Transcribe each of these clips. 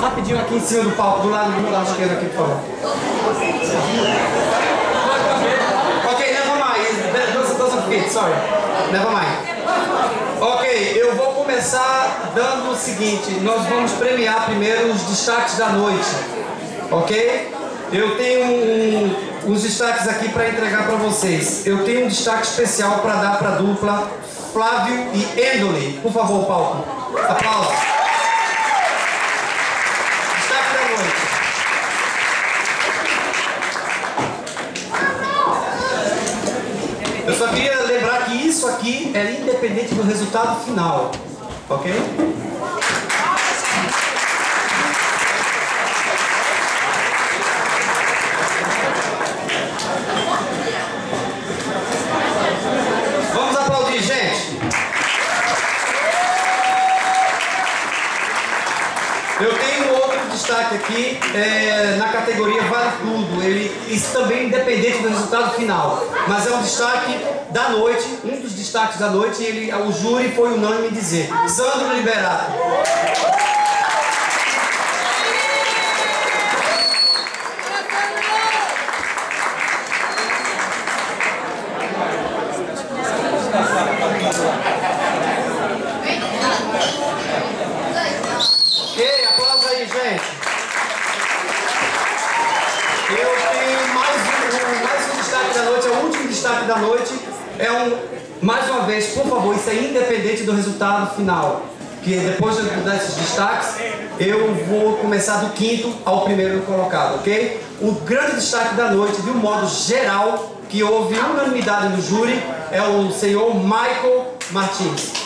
Rapidinho aqui em cima do palco, do lado do lado esquerdo aqui, por favor. Ok, never mind. Doesn't, doesn't fit, sorry. Never mind. Ok, eu vou começar dando o seguinte, nós vamos premiar primeiro os destaques da noite, ok? Eu tenho um, uns destaques aqui para entregar para vocês. Eu tenho um destaque especial para dar para a dupla Flávio e Endoli. Por favor, palco. Aplausos. Destaque da noite. Eu só queria lembrar que isso aqui é independente do resultado final, ok? Vamos aplaudir, gente. Eu tenho destaque aqui é, na categoria Vale Tudo. Ele isso também independente do resultado final, mas é um destaque da noite, um dos destaques da noite. Ele, o júri foi unânime dizer: Sandro Liberato. Ok, aplausos aí, gente. Eu tenho mais um, mais um destaque da noite, é o último destaque da noite. É um, mais uma vez, por favor, isso é independente do resultado final. Que depois de eu dar esses destaques, eu vou começar do quinto ao primeiro colocado, ok? O grande destaque da noite, de um modo geral, que houve unanimidade no júri, é o senhor Michael Martins.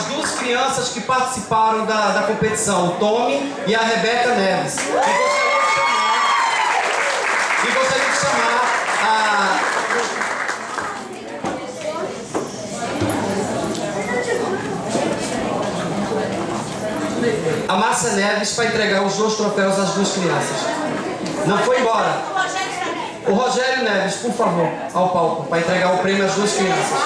As duas crianças que participaram da, da competição, o Tommy e a Rebeca Neves. E gostaria de chamar, e gostaria de chamar a, a Márcia Neves para entregar os dois troféus às duas crianças. Não foi embora. O Rogério Neves, por favor, ao palco, para entregar o prêmio às duas crianças.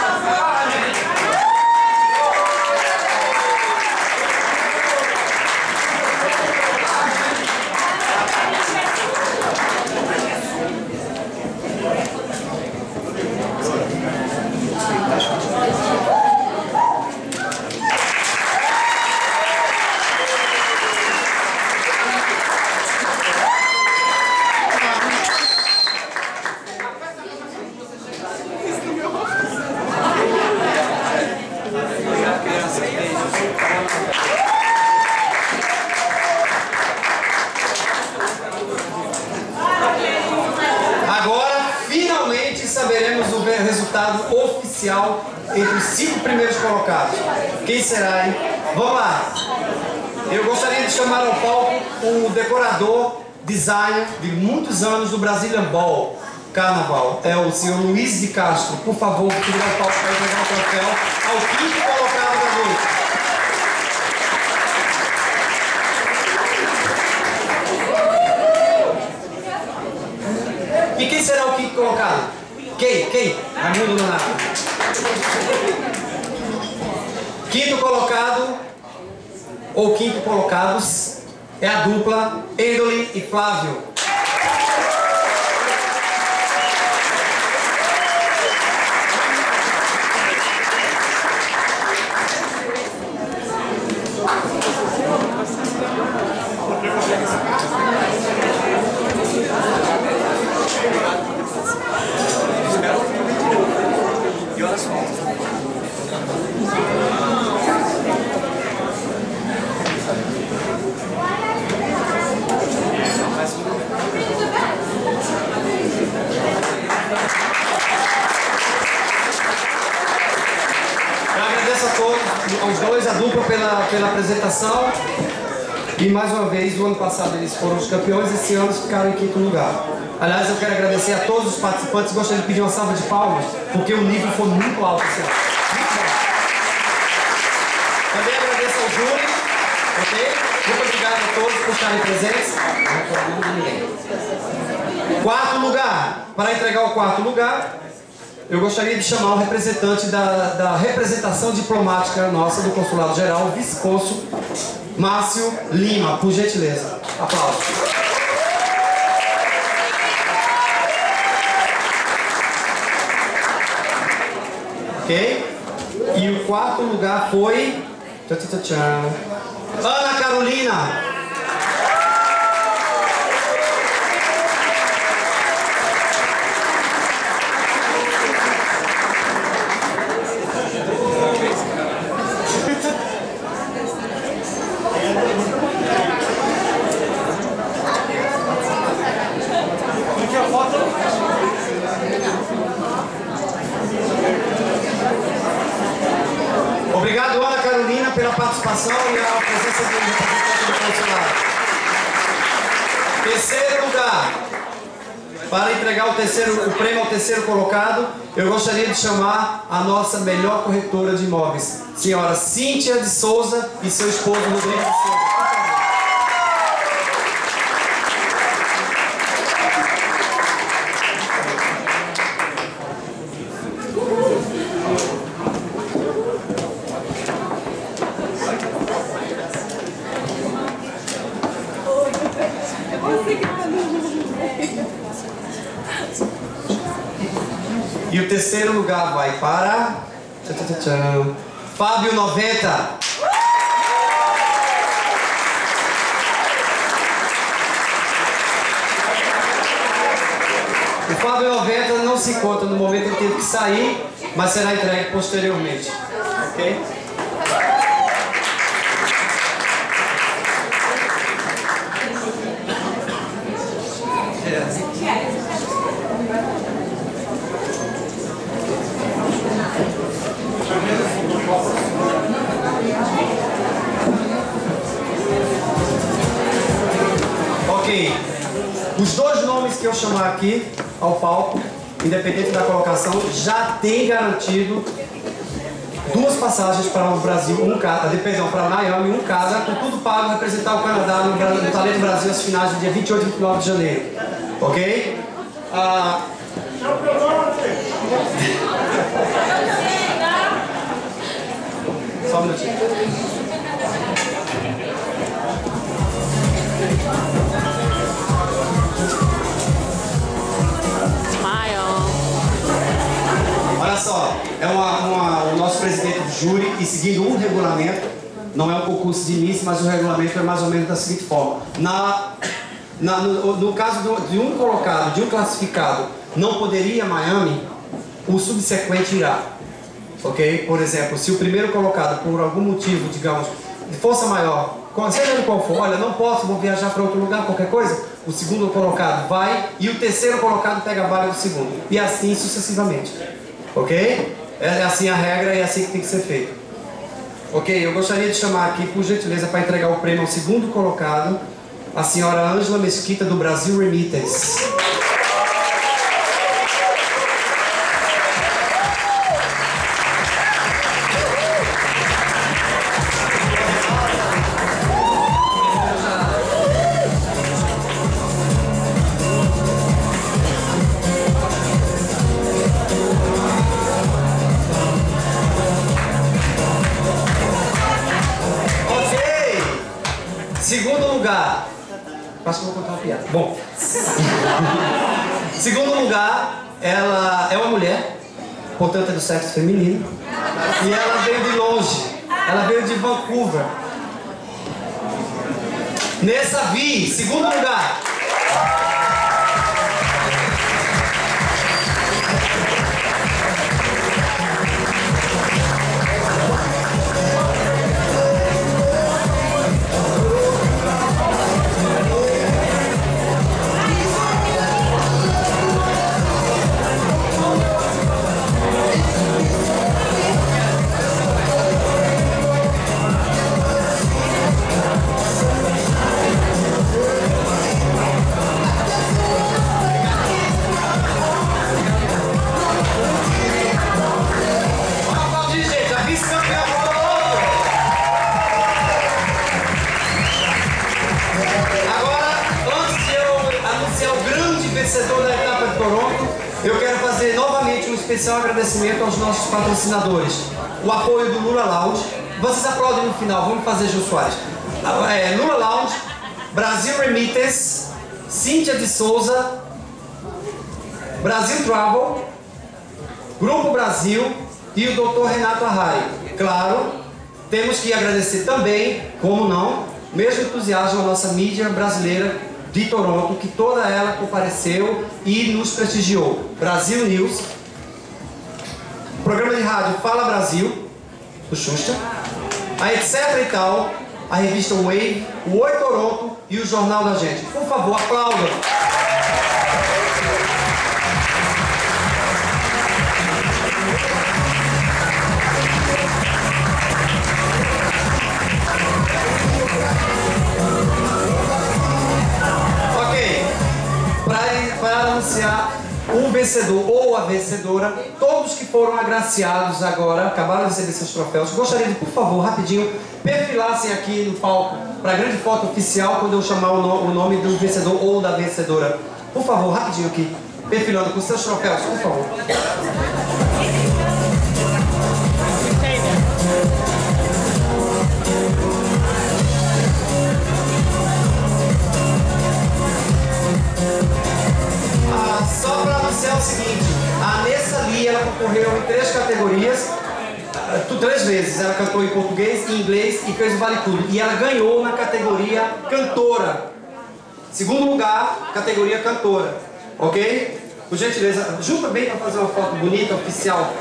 Agora, finalmente, saberemos o ve- resultado oficial entre os cinco primeiros colocados. Quem será, hein? Vamos lá. Eu gostaria de chamar ao palco o decorador, designer de muitos anos do Brazilian Ball Carnaval. É o senhor Luiz de Castro. Por favor, tire o palco para entregar o troféu ao quinto colocado da noite. E quem será o quinto colocado? Quem? Quem? Raimundo Donato. Quinto colocado, ou quinto colocados, é a dupla Endoli e Flávio. Eu agradeço a todos, aos dois, a dupla pela, apresentação. E mais uma vez, o ano passado eles foram os campeões, esse ano ficaram em quinto lugar. Aliás, eu quero agradecer a todos os participantes. Gostaria de pedir uma salva de palmas, porque o nível foi muito alto. Muito bom. Também agradeço ao júri, ok? Muito obrigado a todos por estarem presentes. Quarto lugar. Para entregar o quarto lugar, eu gostaria de chamar o representante da, da representação diplomática nossa do Consulado Geral, vice-cônsul Márcio Lima, por gentileza. Aplausos. Ok? E o quarto lugar foi. Ana Carolina. Participação e a presença do representante do consulado. Terceiro lugar, para entregar o, terceiro, o prêmio ao terceiro colocado, eu gostaria de chamar a nossa melhor corretora de imóveis, senhora Cíntia de Souza e seu esposo Rodrigo de Souza. Terceiro lugar vai para. Fábio 90. O Fábio 90 não se encontra no momento em que teve que sair, mas será entregue posteriormente. Ok? Que eu chamar aqui ao palco, independente da colocação, já tem garantido duas passagens para o Brasil, um cada, perdão, para Miami, um cada, com tudo pago, representar o Canadá no, no Talento Brasil às finais do dia 28 e 29 de janeiro. Ok? Ah, Só um minutinho. Júri e seguindo um regulamento, não é um concurso de início, mas o regulamento é mais ou menos da seguinte forma. Na, na no, no, caso do, de um colocado, de um classificado, não poderia Miami, o subsequente irá. Ok? Por exemplo, se o primeiro colocado, por algum motivo, digamos, de força maior, seja qual for, olha, não posso, vou viajar para outro lugar, qualquer coisa, o segundo colocado vai e o terceiro colocado pega a vaga do segundo. E assim sucessivamente. Ok? É assim a regra e é assim que tem que ser feito. Ok, eu gostaria de chamar aqui, por gentileza, para entregar o prêmio ao segundo colocado, a senhora Ângela Mesquita, do Brasil Remittance. Sexo feminino. E ela veio de longe. Ela veio de Vancouver. Nessa Vi, segundo lugar. Agradecimento aos nossos patrocinadores. O apoio do Lula Lounge. Vocês aplaudem no final, vamos fazer Gil Soares. É, Lula Lounge, Brasil Remittance, Cíntia de Souza, Brasil Travel, Grupo Brasil e o Dr. Renato Arrai. Claro, temos que agradecer também, como não, mesmo entusiasmo a nossa mídia brasileira de Toronto, que toda ela compareceu e nos prestigiou. Brasil News, programa de rádio Fala Brasil, do Xuxa, a etc e tal, a revista Wave, o Oi Toronto e o Jornal da Gente. Por favor, aplaudam. Vencedor ou a vencedora, todos que foram agraciados agora, acabaram de receber seus troféus. Gostaria de, por favor, rapidinho, perfilassem aqui no palco para a grande foto oficial quando eu chamar o, no, o nome do vencedor ou da vencedora. Por favor, rapidinho aqui, perfilando com seus troféus, por favor. Seguinte, a Nessa Lee, ela concorreu em três categorias, uh, três vezes. Ela cantou em português, em inglês e fez o Vale Tudo. E ela ganhou na categoria cantora. Segundo lugar, categoria cantora. Ok? Por gentileza, junta bem para fazer uma foto bonita, oficial.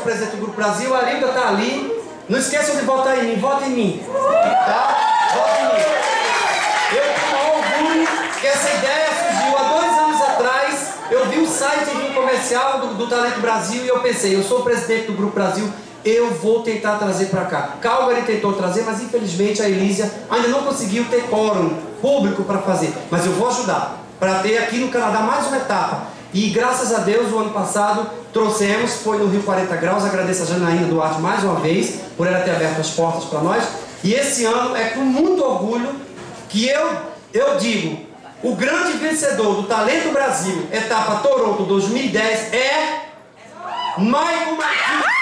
Sou presidente do Grupo Brasil, a Linda está ali. Não esqueçam de votar em mim, votem em mim. Tá? Em mim. Eu com orgulho que essa ideia surgiu há dois anos atrás. Eu vi o site vi um comercial do, do Talento Brasil e eu pensei, eu sou presidente do Grupo Brasil, eu vou tentar trazer para cá. Calgary tentou trazer, mas infelizmente a Elísia ainda não conseguiu ter quórum público para fazer. Mas eu vou ajudar para ter aqui no Canadá mais uma etapa. E graças a Deus, o ano passado trouxemos, foi no Rio 40 Graus. Agradeço a Janaína Duarte mais uma vez por ela ter aberto as portas para nós. E esse ano é com muito orgulho que eu, eu digo: o grande vencedor do Talento Brasil, etapa Toronto 2010, é Michael Martins.